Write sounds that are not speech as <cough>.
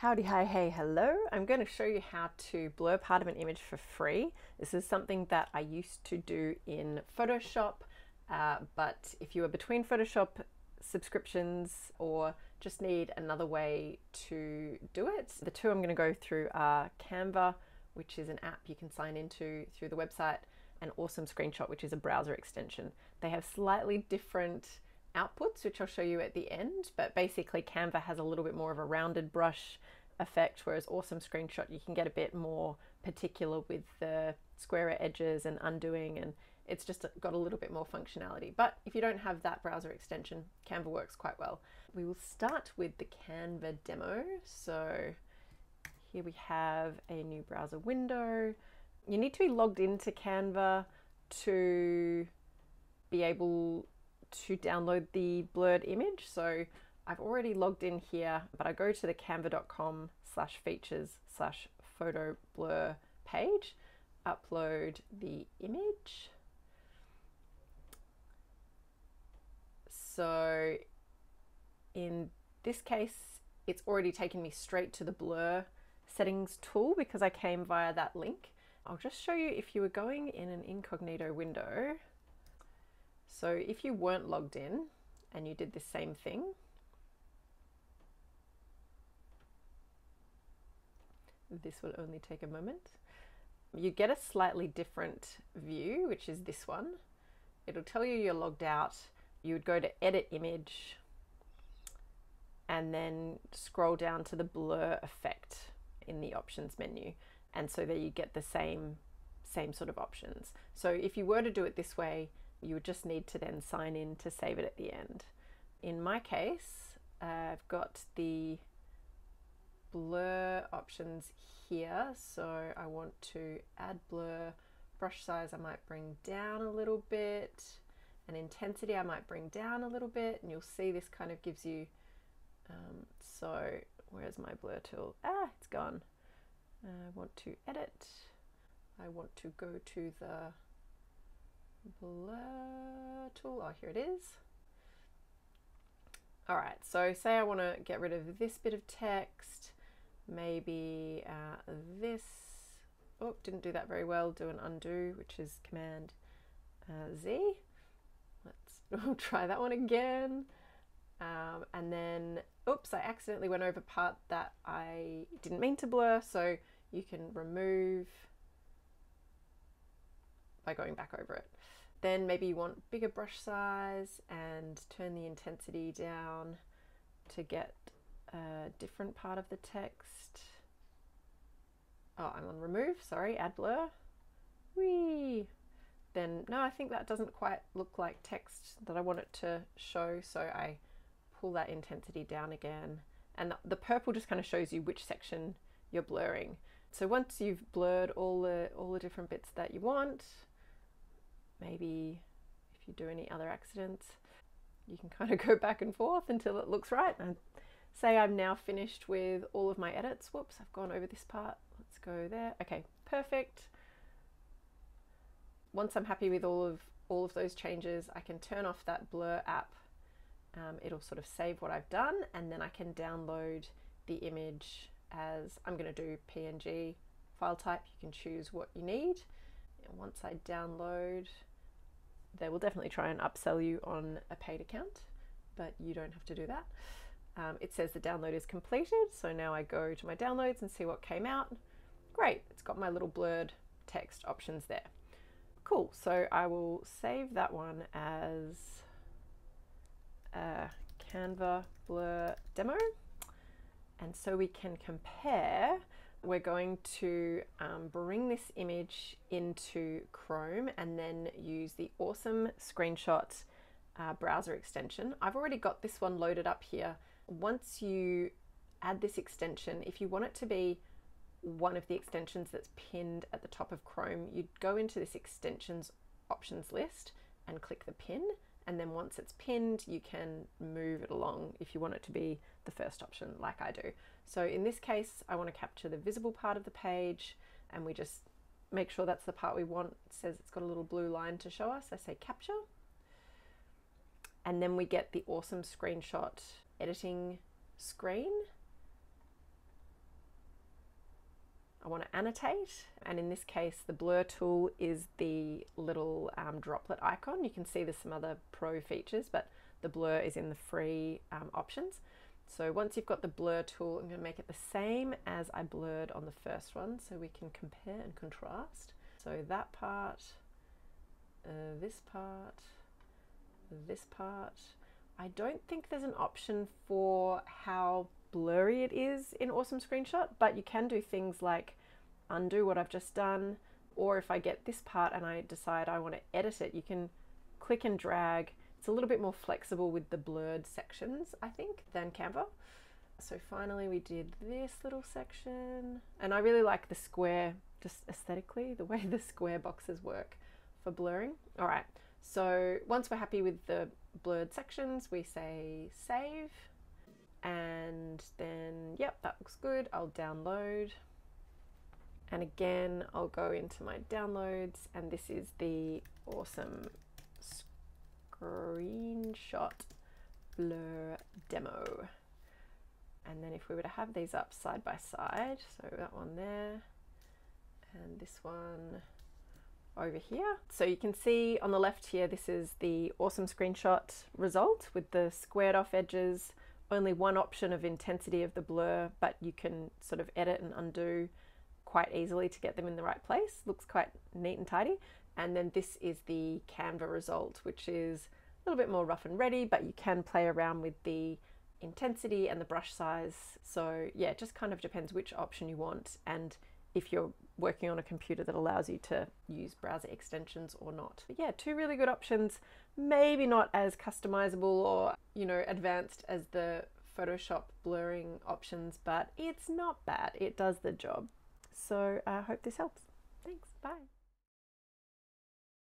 Howdy, hi, hey, hello. I'm going to show you how to blur part of an image for free. This is something that I used to do in Photoshop, uh, but if you are between Photoshop subscriptions or just need another way to do it, the two I'm going to go through are Canva, which is an app you can sign into through the website, and Awesome Screenshot, which is a browser extension. They have slightly different outputs, which I'll show you at the end. But basically, Canva has a little bit more of a rounded brush effect, whereas Awesome Screenshot, you can get a bit more particular with the squarer edges and undoing, and it's just got a little bit more functionality. But if you don't have that browser extension, Canva works quite well. We will start with the Canva demo. So here we have a new browser window. You need to be logged into Canva to be able to download the blurred image. So I've already logged in here, but I go to the canva.com slash features slash photo blur page, upload the image. So in this case, it's already taken me straight to the blur settings tool because I came via that link. I'll just show you if you were going in an incognito window, so if you weren't logged in and you did the same thing, this will only take a moment. You get a slightly different view, which is this one. It'll tell you you're logged out. You would go to edit image and then scroll down to the blur effect in the options menu. And so there you get the same, same sort of options. So if you were to do it this way, you would just need to then sign in to save it at the end. In my case, uh, I've got the blur options here. So I want to add blur, brush size I might bring down a little bit, and intensity I might bring down a little bit, and you'll see this kind of gives you, um, so where's my blur tool? Ah, it's gone. I want to edit. I want to go to the blur tool. Oh, here it is. All right, so say I want to get rid of this bit of text, maybe uh, this. Oh, didn't do that very well. Do an undo, which is Command uh, Z. Let's <laughs> try that one again. Um, and then, oops, I accidentally went over part that I didn't mean to blur. So you can remove by going back over it. Then maybe you want bigger brush size and turn the intensity down to get a different part of the text. Oh, I'm on remove, sorry, add blur. Whee! Then, no, I think that doesn't quite look like text that I want it to show, so I pull that intensity down again. And the purple just kind of shows you which section you're blurring. So once you've blurred all the all the different bits that you want, maybe if you do any other accidents, you can <laughs> kind of go back and forth until it looks right. And say I'm now finished with all of my edits. Whoops, I've gone over this part. Let's go there. Okay, perfect. Once I'm happy with all of all of those changes, I can turn off that blur app. Um, it'll sort of save what I've done and then I can download the image as I'm going to do PNG file type. You can choose what you need. And once I download, they will definitely try and upsell you on a paid account, but you don't have to do that. Um, it says the download is completed, so now I go to my downloads and see what came out. Great, it's got my little blurred text options there. Cool, so I will save that one as a Canva blur demo. And so we can compare we're going to um, bring this image into Chrome and then use the awesome screenshot uh, browser extension. I've already got this one loaded up here. Once you add this extension, if you want it to be one of the extensions that's pinned at the top of Chrome, you'd go into this extensions options list and click the pin and then once it's pinned you can move it along if you want it to be the first option like I do. So in this case I want to capture the visible part of the page and we just make sure that's the part we want. It says it's got a little blue line to show us. I say capture and then we get the awesome screenshot editing screen I want to annotate. And in this case, the blur tool is the little um, droplet icon. You can see there's some other pro features, but the blur is in the free um, options. So once you've got the blur tool, I'm going to make it the same as I blurred on the first one so we can compare and contrast. So that part, uh, this part, this part. I don't think there's an option for how blurry it is in Awesome Screenshot, but you can do things like undo what I've just done, or if I get this part and I decide I want to edit it, you can click and drag it's a little bit more flexible with the blurred sections, I think, than Canva. So finally we did this little section and I really like the square, just aesthetically, the way the square boxes work for blurring. All right, so once we're happy with the blurred sections, we say save and then, yep, that looks good. I'll download. And again, I'll go into my downloads and this is the awesome screenshot blur demo. And then if we were to have these up side by side, so that one there and this one over here. So you can see on the left here, this is the awesome screenshot result with the squared off edges, only one option of intensity of the blur, but you can sort of edit and undo quite easily to get them in the right place. Looks quite neat and tidy. And then this is the Canva result, which is a little bit more rough and ready, but you can play around with the intensity and the brush size. So yeah, it just kind of depends which option you want and if you're working on a computer that allows you to use browser extensions or not. But yeah, two really good options, maybe not as customizable or, you know, advanced as the Photoshop blurring options, but it's not bad. It does the job. So I hope this helps. Thanks. Bye.